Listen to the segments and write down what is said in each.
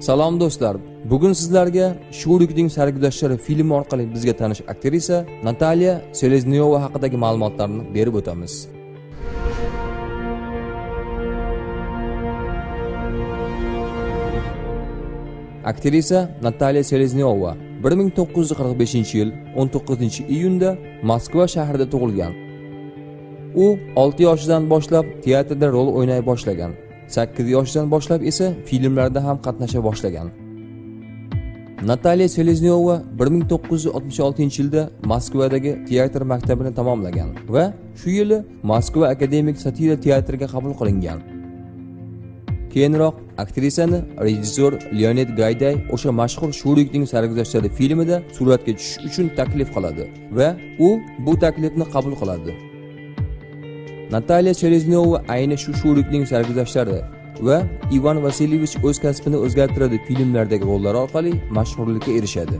Salom do'stlar. Bugun sizlarga Shurikning sarguzashtlari filmi orqali bizga tanish aktrisa Natalya Seleznyova haqidagi ma'lumotlarni berib o'tamiz. Aktrisa Natalya Seleznyova 1945-yil 19-iyunda Moskva shahrida tug'ilgan. U olti yoshidan boshlab teatrda rol o'ynay boshlagan. Sakkiz yoshidan boshlab esa filmlarda ham qatnasha boshlagan. Natalya Seleznyova 1966-yilda Moskvadagi teatr maktabini tamomlagan va shu yili Moskva akademik satira teatriga qabul qilingan. Keyinroq aktrisani rejissyor Leonid Gayday o'sha mashhur Shurikning sarguzashtlari filmida suratga tushish uchun taklif qiladi va u bu taklifni qabul qiladi. Natalya Seleznyova ayni shu sho'rlikning sarguzashtlari va Ivan Vasilyevich o'z kasbini o'zgartiradi filmlardagi rollari orqali mashhurlikka erishadi.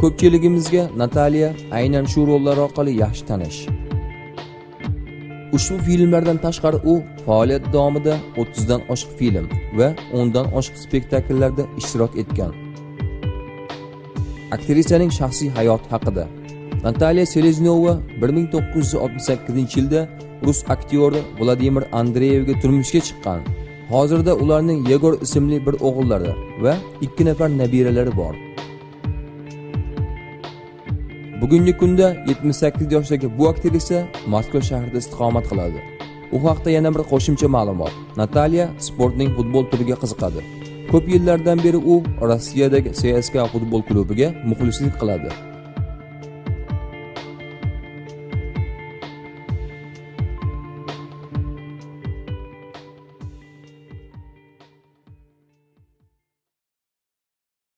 Ko'pchiligimizga Natalya aynan shu rollar orqali yaxshi tanish. Ushbu filmlardan tashqari u faoliyat davomida 30 dan oshiq film va 10 dan oshiq spektakllarda ishtirok etgan. Aktrisaning shaxsiy hayoti haqida Natalya Seleznyova 1968-yilda rus aktyori Vladimir Andreyevga turmushga chiqqan. Hozirda ularning Yegor ismli bir o'g'illari va ikki nafar nabiralari bor. Bugungi kunda 78 yoshdagi bu aktrisa Moskva shahrida istiqomat qiladi. U haqda yana bir qo'shimcha ma'lumot. Natalya sportning futbol turiga qiziqadi. Ko'p yillardan beri u Rossiyadagi CSKA futbol klubiga muxlislik qiladi